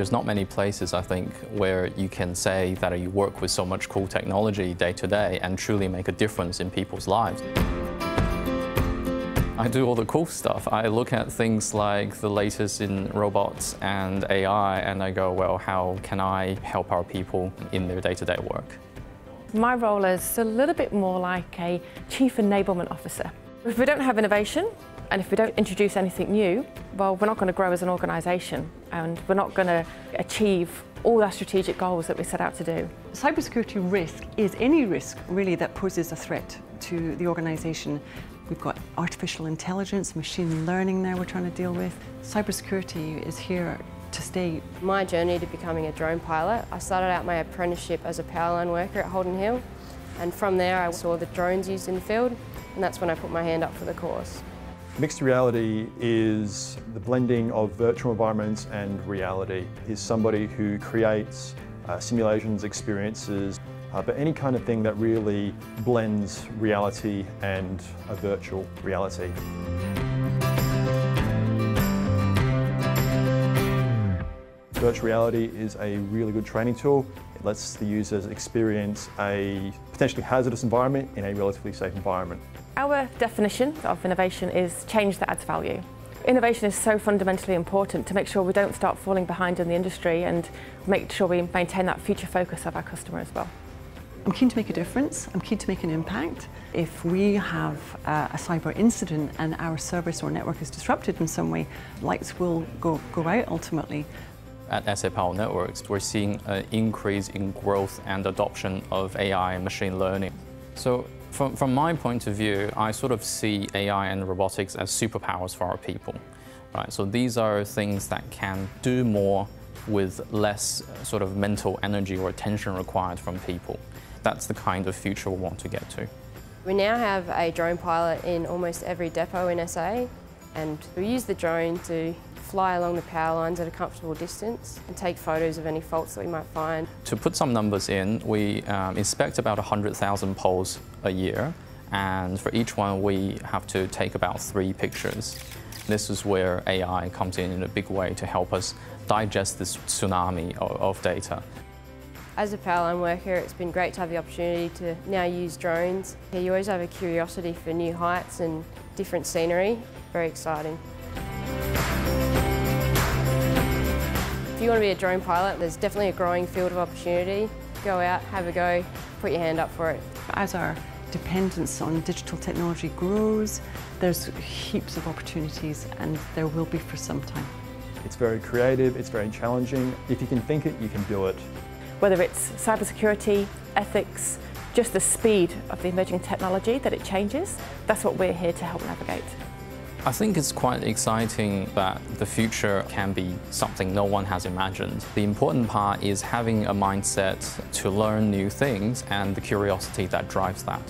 There's not many places, I think, where you can say that you work with so much cool technology day to day and truly make a difference in people's lives. I do all the cool stuff. I look at things like the latest in robots and AI and I go, well, how can I help our people in their day-to-day -day work? My role is a little bit more like a chief enablement officer. If we don't have innovation and if we don't introduce anything new, well, we're not going to grow as an organisation and we're not going to achieve all our strategic goals that we set out to do. Cybersecurity risk is any risk really that poses a threat to the organisation We've got artificial intelligence, machine learning now we're trying to deal with. Cybersecurity is here to stay. My journey to becoming a drone pilot, I started out my apprenticeship as a power line worker at Holden Hill and from there I saw the drones used in the field and that's when I put my hand up for the course. Mixed reality is the blending of virtual environments and reality. Is somebody who creates uh, simulations, experiences, uh, but any kind of thing that really blends reality and a virtual reality. Virtual reality is a really good training tool. It lets the users experience a potentially hazardous environment in a relatively safe environment. Our definition of innovation is change that adds value. Innovation is so fundamentally important to make sure we don't start falling behind in the industry and make sure we maintain that future focus of our customer as well. I'm keen to make a difference. I'm keen to make an impact. If we have uh, a cyber incident and our service or network is disrupted in some way, lights will go, go out ultimately. At SA Power Networks, we're seeing an increase in growth and adoption of AI and machine learning. So from, from my point of view, I sort of see AI and robotics as superpowers for our people. Right? So these are things that can do more with less uh, sort of mental energy or attention required from people. That's the kind of future we want to get to. We now have a drone pilot in almost every depot in SA and we use the drone to fly along the power lines at a comfortable distance and take photos of any faults that we might find. To put some numbers in, we um, inspect about 100,000 poles a year and for each one we have to take about three pictures. This is where AI comes in in a big way to help us digest this tsunami of, of data. As a power line worker, it's been great to have the opportunity to now use drones. You always have a curiosity for new heights and different scenery. Very exciting. If you want to be a drone pilot, there's definitely a growing field of opportunity. Go out, have a go, put your hand up for it. As our dependence on digital technology grows, there's heaps of opportunities and there will be for some time. It's very creative, it's very challenging. If you can think it, you can do it whether it's cybersecurity, ethics, just the speed of the emerging technology that it changes, that's what we're here to help navigate. I think it's quite exciting that the future can be something no one has imagined. The important part is having a mindset to learn new things and the curiosity that drives that.